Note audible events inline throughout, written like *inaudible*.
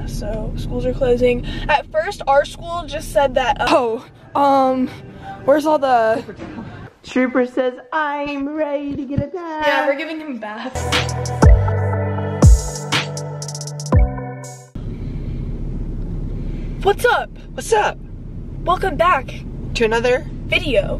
Carolina, so schools are closing. At first, our school just said that, uh, oh, um, where's all the... Trooper says, I'm ready to get a bath. Yeah, we're giving him baths. What's up? What's up? Welcome back To another? video.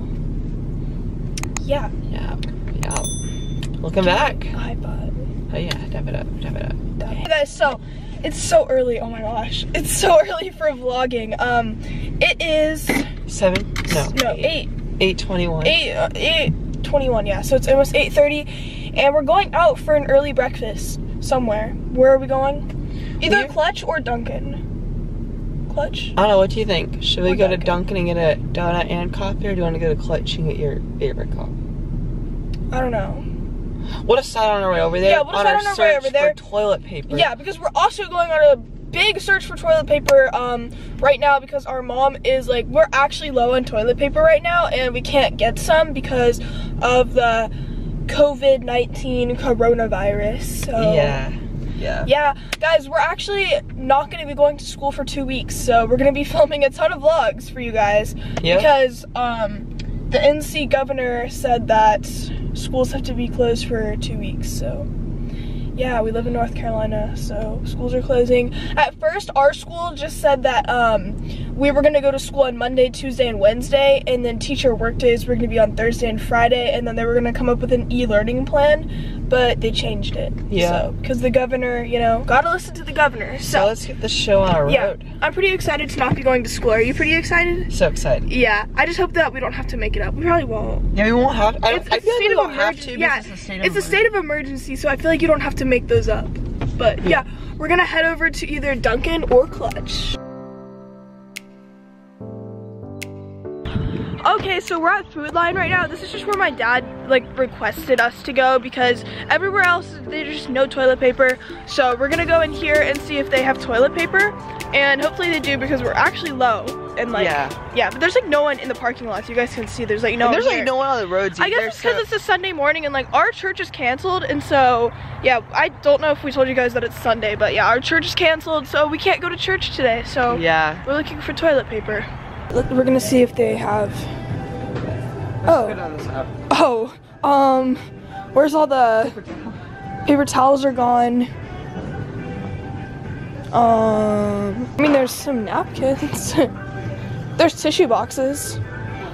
Yeah. Yeah, yeah. Welcome back. High five. Oh yeah, dab it up, dab it up. Hey guys, so it's so early. Oh my gosh, it's so *laughs* early for vlogging. Um, it is Seven? No. no eight Eight twenty-one. eight uh, eight twenty one. Yeah, so it's almost eight thirty, and we're going out for an early breakfast somewhere. Where are we going? Either Clutch or Dunkin'. Clutch. I don't know, what do you think? Should we Or go to Dunkin'. Dunkin' and get a donut and coffee, or do you want to go to Clutch and get your favorite coffee? I don't know. We'll decide on our way over there. Yeah, we'll on our on our way over there. For toilet paper. Yeah, because we're also going on a big search for toilet paper um, right now because our mom is like, we're actually low on toilet paper right now and we can't get some because of the COVID 19 coronavirus. So, Yeah. Yeah. Yeah, guys, we're actually not going to be going to school for two weeks, so we're going to be *laughs* filming a ton of vlogs for you guys Yep. because um, the NC governor said that schools have to be closed for two weeks. So, yeah, we live in North Carolina, so schools are closing. At first, our school just said that um, we were to go to school on Monday, Tuesday, and Wednesday, and then teacher work days were to be on Thursday and Friday, and then they were to come up with an e-learning plan, but they changed it. Yeah. So, because the governor, you know, gotta listen to the governor. So So, let's get the show on a yeah, road. I'm pretty excited to not be going to school. Are you pretty excited? So excited. Yeah, I just hope that we don't have to make it up. We probably won't. Yeah, we won't have. I, It's, I it's feel like we don't have to. Yeah, it's a state of it's a state of emergency, so I feel like you don't have to make those up. But yeah, we're gonna head over to either Dunkin' or Clutch. Okay, so we're at Food Lion right now. This is just where my dad like requested us to go because everywhere else there's just no toilet paper. So we're gonna go in here and see if they have toilet paper, and hopefully they do because we're actually low and like Yeah. yeah. But there's like no one in the parking lot. So you guys can see there's like no. And there's one like no one on the roads. I guess it's because so- it's a Sunday morning and like our church is canceled and so yeah I don't know if we told you guys that it's Sunday but yeah our church is canceled so we can't go to church today so Yeah. we're looking for toilet paper. Look, we're gonna see if they have. Oh. Let's go down this app. Oh, um, where's all the paper towels are gone. Um, I mean there's some napkins. *laughs* there's tissue boxes.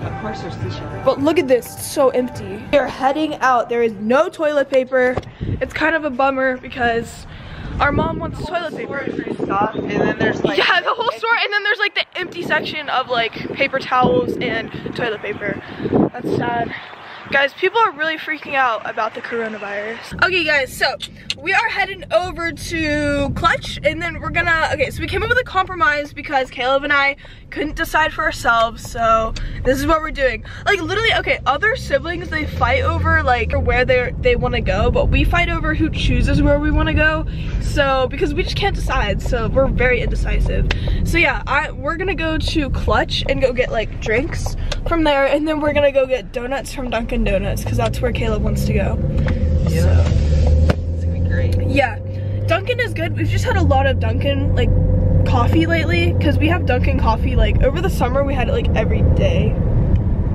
Of course, there's tissue. But look at this, it's so empty. We are heading out. There is no toilet paper. It's kind of a bummer because our mom wants toilet paper. And then there's like. Yeah, the whole store, and then there's like the empty section of like paper towels and toilet paper. That's sad. Guys, people are really freaking out about the coronavirus. Okay, guys, so we are heading over to Clutch, and then we're gonna, okay, so we came up with a compromise because Caleb and I couldn't decide for ourselves, so this is what we're doing. Like, literally, okay, other siblings, they fight over, like, where they they want to go, but we fight over who chooses where we want to go, so, because we just can't decide, so we're very indecisive. So yeah, I we're gonna go to Clutch and go get, like, drinks from there, and then we're gonna go get donuts from Dunkin' Donuts, because that's where Caleb wants to go. Yeah. It's gonna be great. Yeah, Dunkin' is good. We've just had a lot of Dunkin' like coffee lately because we have Dunkin' coffee like over the summer we had it like every day.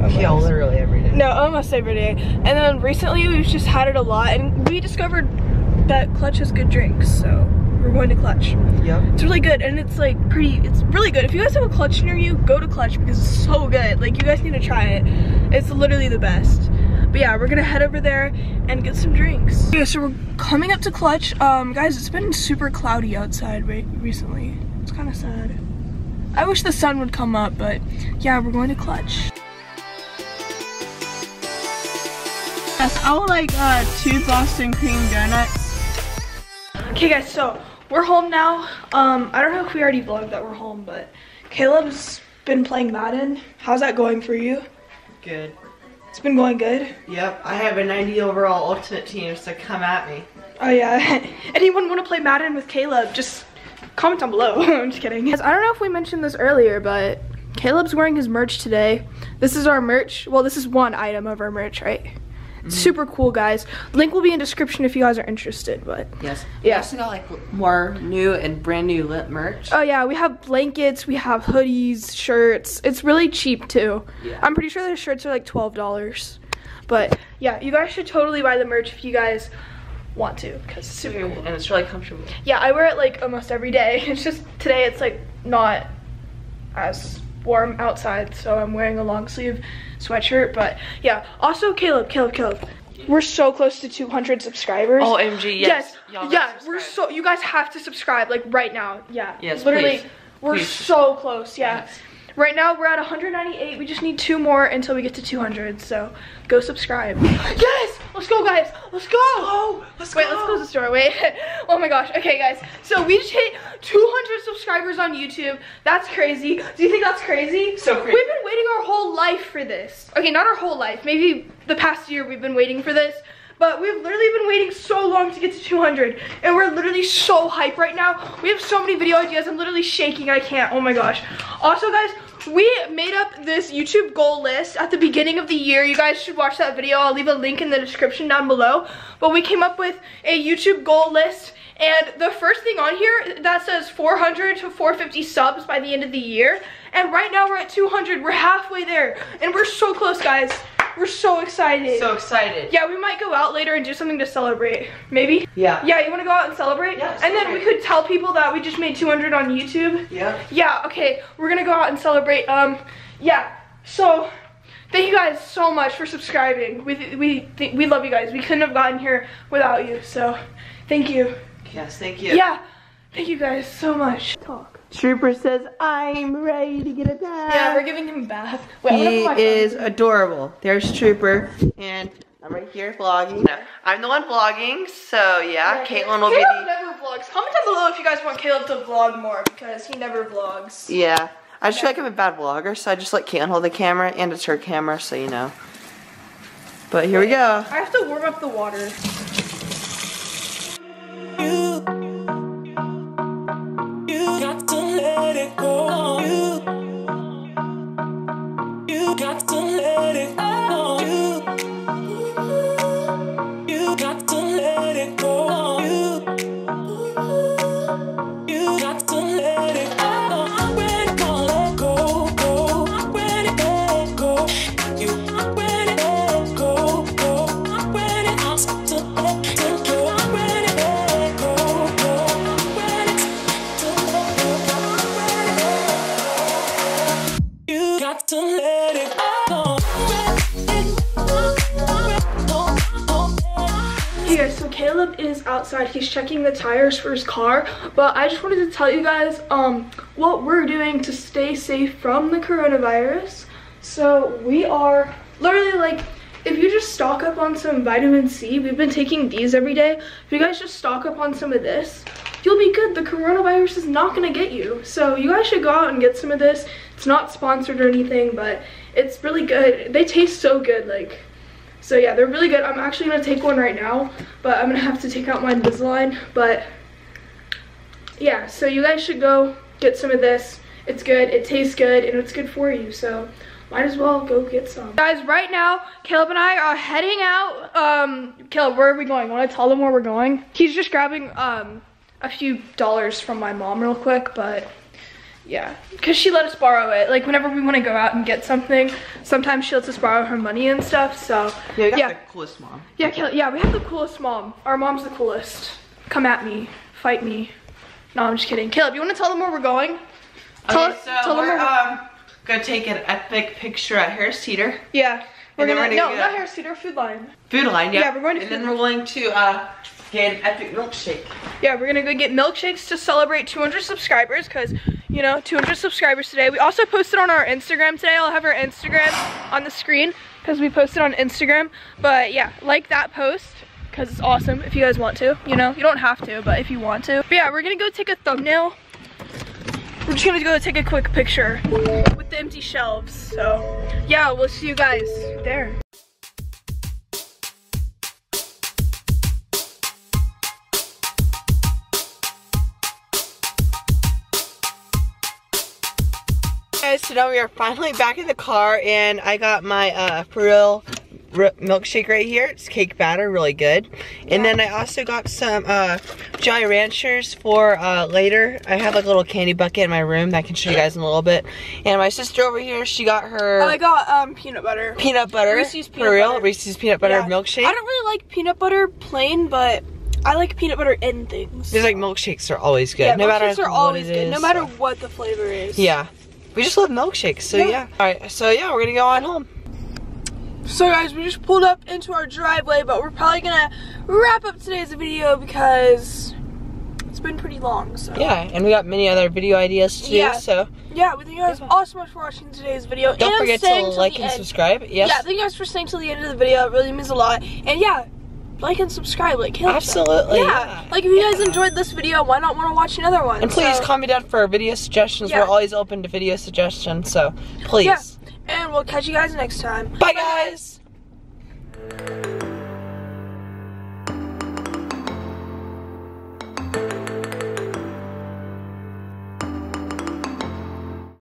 Yeah, literally every day. No, almost every day. And then recently we've just had it a lot and we discovered that Clutch has good drinks, so we're going to Clutch. Yep. It's really good and it's like pretty, it's really good. If you guys have a Clutch near you, go to Clutch because it's so good. Like you guys need to try it. It's literally the best. But yeah, we're gonna head over there and get some drinks. Yeah, so we're coming up to Clutch. Um, guys, it's been super cloudy outside re recently. It's kind of sad. I wish the sun would come up, but yeah, we're going to Clutch. Yes, I would like uh, two Boston cream donuts. Okay guys, so we're home now. Um, I don't know if we already vlogged that we're home, but Caleb's been playing Madden. How's that going for you? Good. It's been going good. Yep. I have a 90 overall ultimate team, so come at me. Oh yeah. *laughs* Anyone want to play Madden with Caleb? Just comment down below. *laughs* I'm just kidding. I don't know if we mentioned this earlier, but Caleb's wearing his merch today. This is our merch. Well, this is one item of our merch, right? It's super cool, guys. Link will be in description if you guys are interested. But Yes. Yeah. We also got like more new and brand new lit merch. oh yeah, we have blankets, we have hoodies, shirts. It's really cheap too. Yeah. I'm pretty sure the shirts are like twelve dollars. But yeah, you guys should totally buy the merch if you guys want to, because it's super cool. and it's really comfortable. Yeah, I wear it like almost every day. *laughs* It's just today it's like not as warm outside, so I'm wearing a long sleeve sweatshirt. But yeah, also Caleb, Caleb, Caleb. We're so close to 200 subscribers. OMG, yes. Y'all yeah, we're so you guys have to subscribe like right now. Yeah. Yes, Literally, please. we're Please. so close. Yeah. Yes. Right now we're at 198. We just need two more until we get to 200. So go subscribe. *gasps* Yes, let's go, guys. Let's go. Oh, let's Wait, let's close the store. Wait. *laughs* oh my gosh. Okay, guys. So we just hit 200 subscribers on YouTube. That's crazy. Do you think that's crazy? So crazy. We've been waiting our whole life for this. Okay, not our whole life. Maybe the past year we've been waiting for this. But we've literally been waiting so long to get to 200. And we're literally so hyped right now. We have so many video ideas. I'm literally shaking. I can't. Oh my gosh. Also, guys, we made up this YouTube goal list at the beginning of the year. You guys should watch that video. I'll leave a link in the description down below. But we came up with a YouTube goal list. And the first thing on here that says 400 to 450 subs by the end of the year. And right now we're at 200. We're halfway there. And we're so close, guys. We're so excited. So excited. Yeah, we might go out later and do something to celebrate. Maybe? Yeah. Yeah, you want to go out and celebrate? Yeah, And then we could tell people that we just made 200 on YouTube. Yeah. Yeah, okay. We're going to go out and celebrate. Um, yeah. So, thank you guys so much for subscribing. We we th- we love you guys. We couldn't have gotten here without you. So, thank you. Yes, thank you. Yeah. Thank you guys so much. Talk. Trooper says, I'm ready to get a bath. Yeah, we're giving him a bath. Wait, He put my phone is down. adorable. There's Trooper, and I'm right here vlogging. No, I'm the one vlogging, so yeah, Kaitlyn will be Caleb the. never vlogs. Comment down below if you guys want Caleb to vlog more because he never vlogs. Yeah, I just feel like I'm a bad vlogger, so I just let Kaitlyn hold the camera, and it's her camera, so you know. But here we go. I have to warm up the water. You got to let outside. He's checking the tires for his car. But I just wanted to tell you guys um, what we're doing to stay safe from the coronavirus. So we are literally like, if you just stock up on some vitamin C, we've been taking these every day. If you guys just stock up on some of this, you'll be good. The coronavirus is not gonna get you. So you guys should go out and get some of this. It's not sponsored or anything, but it's really good. They taste so good, like so yeah, they're really good. I'm actually gonna take one right now, but I'm gonna have to take out my Invisalign. But yeah, so you guys should go get some of this. It's good, it tastes good, and it's good for you. So might as well go get some. Guys, right now, Caleb and I are heading out. Um, Caleb, where are we going? Want to tell them where we're going? He's just grabbing um a few dollars from my mom real quick, but yeah, because she let us borrow it. Like whenever we want to go out and get something, sometimes she lets us borrow her money and stuff. So Yeah, you got yeah, the coolest mom. yeah, Kayla, yeah, we have the coolest mom. Our mom's the coolest. Come at me, fight me. No, I'm just kidding. Caleb, you want to tell them where we're going? Tell Okay, us- so tell them we're um, gonna take an epic picture at Harris Teeter. Yeah, we're gonna, we're no, gonna not get- Harris Teeter Food Lion. Food Lion, yeah. Yeah, we're going to And Food then Line. we're going to uh, get an epic milkshake. Yeah, we're gonna go get milkshakes to celebrate 200 subscribers because, you know, 200 subscribers today. We also posted on our Instagram today. I'll have our Instagram on the screen because we posted on Instagram. But yeah, like that post because it's awesome if you guys want to. You know, you don't have to, but if you want to. But yeah, we're gonna go take a thumbnail. We're just gonna go take a quick picture with the empty shelves. So yeah, we'll see you guys there. Guys, so now we are finally back in the car, and I got my uh, for real milkshake right here. It's cake batter, really good. And then I also got some uh, Jolly Ranchers for uh, later. I have like a little candy bucket in my room that I can show you guys in a little bit. And my sister over here, she got her I got um peanut butter. peanut butter. Reese's peanut for real, butter. Reese's peanut butter Yeah. milkshake. I don't really like peanut butter plain, but I like peanut butter in things. There's like milkshakes are always good. yeah, no matter milkshakes are what always good, no is. matter what the flavor is. Yeah. We just love milkshakes, so Yeah. yeah. Alright, so yeah, we're gonna go on home. So guys, we just pulled up into our driveway, but we're probably gonna wrap up today's video because it's been pretty long. So Yeah, and we got many other video ideas too, Yeah. so yeah, we thank you guys all so much for watching today's video. don't and forget to like and end. subscribe. Yes. Yeah, thank you guys for staying till the end of the video. It really means a lot. And yeah, like and subscribe, like Caleb said. Absolutely, Yeah. yeah. Like if you guys enjoyed this video, why not want to watch another one? And please So- comment down for video suggestions. Yeah. We're always open to video suggestions, so please. Yeah. And we'll catch you guys next time. Bye guys!